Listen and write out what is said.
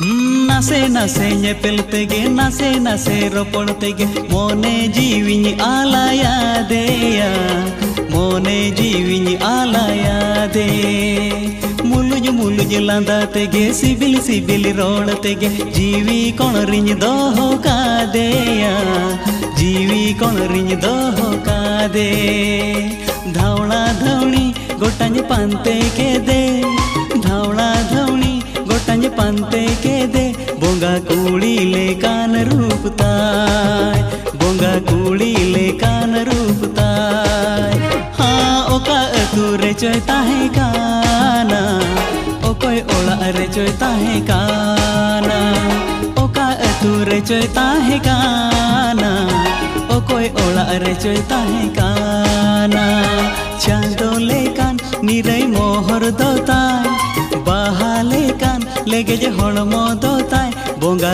ᱱᱟᱥᱮ ᱱᱟᱥᱮ ᱧᱮᱯᱮᱞ ᱛᱮᱜᱮ ᱱᱟᱥᱮ ᱱᱟᱥᱮ ᱨᱚᱯᱚᱲ ᱛᱮᱜᱮ ᱢᱚᱱᱮ ᱡᱤᱣᱤᱧ ᱟᱞᱟᱭᱟᱫᱮᱭᱟ ᱢᱚᱱᱮ ᱡᱤᱣᱤᱧ ᱟᱞᱟᱭᱟᱫᱮ ᱢᱩᱞᱩᱡ ᱢᱩᱞᱩᱡ ᱞᱟᱸᱫᱟ ᱛᱮᱜᱮ ᱥᱤᱵᱤᱞ ᱥᱤᱵᱤᱞ ᱨᱚᱲ ᱛᱮᱜᱮ ᱡᱤᱣᱤ ᱠᱚᱬ ᱨᱤᱧ ᱫᱚᱦᱚ ᱠᱟᱫᱮᱭᱟ ᱡᱤᱣᱤ ᱠᱚᱬ ᱨᱤᱧ ᱫᱚᱦᱚ ᱠᱟᱫᱮ ᱫᱷᱟᱣᱲᱟ ᱫᱷᱟᱣᱲᱤ ᱜᱚᱴᱟᱧ ᱯᱟᱱᱛᱮ ᱠᱮᱫᱮ തന്നെ പന്തേക്കേതെ ബൊങ്ക കൂളിയിലെ കാനറൂപ്പുത്തായ് ബൊങ്ക കൂളിയിലെ കാനറൂപ്പുത്തായ് ഹാ ഒക്ക തൂരെ ചോയ് താഹേ കാന ഒക്കൊയ് ഒള അരെ ചോയ് താഹേ കാന ഒക്ക തൂരെ ചോയ് താഹേ കാന ഒക്കൊയ് ഒള അരെ ചോയ് താഹേ കാന ചാന്തോ ലേക്കാൻ നിരൈ മോഹർ ദോതാ लेकान लेगे जे हड़मो कान बोंगा